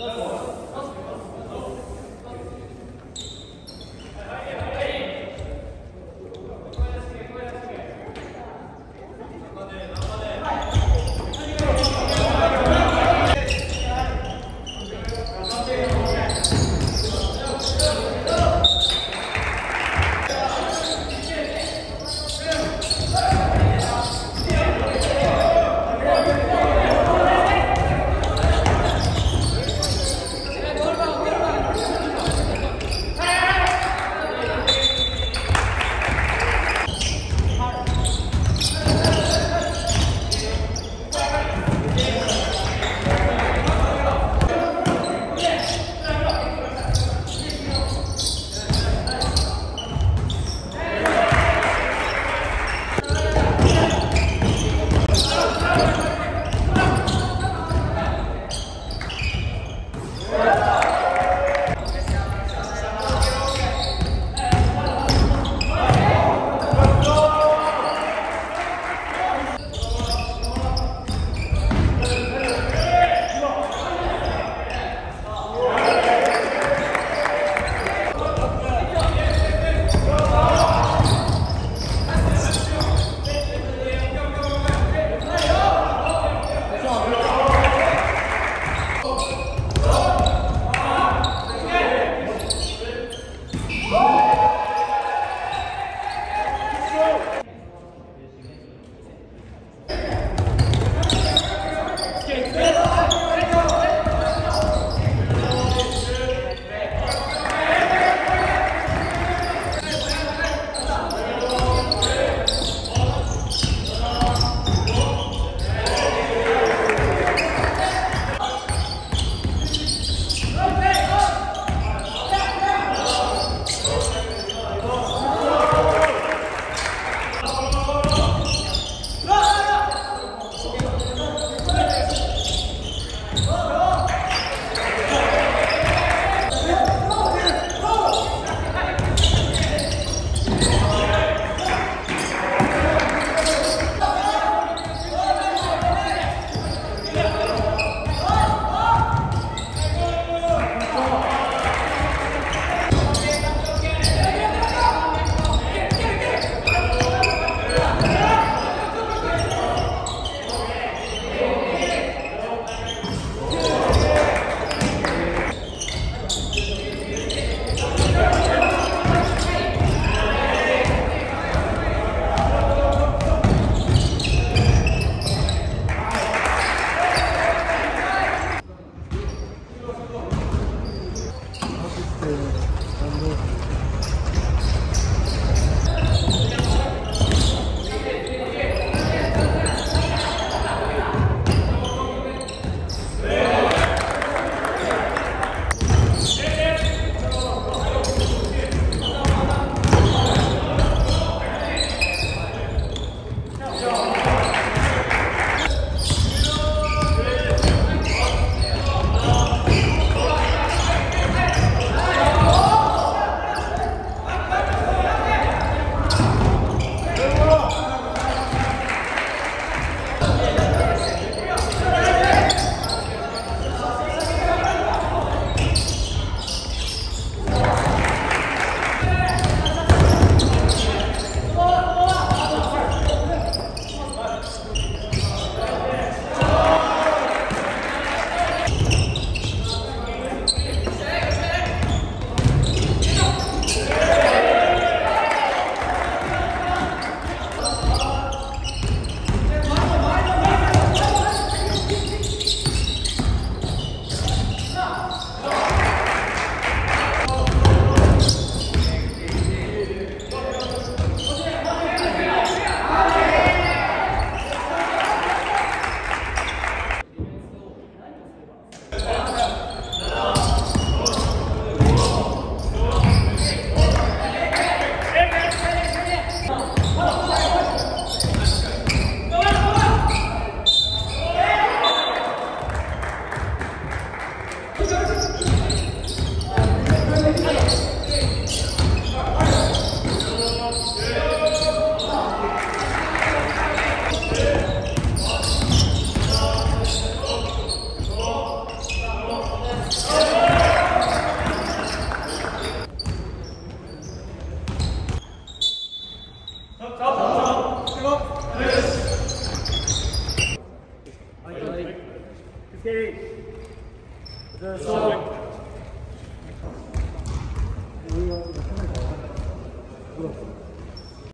아, Thank you.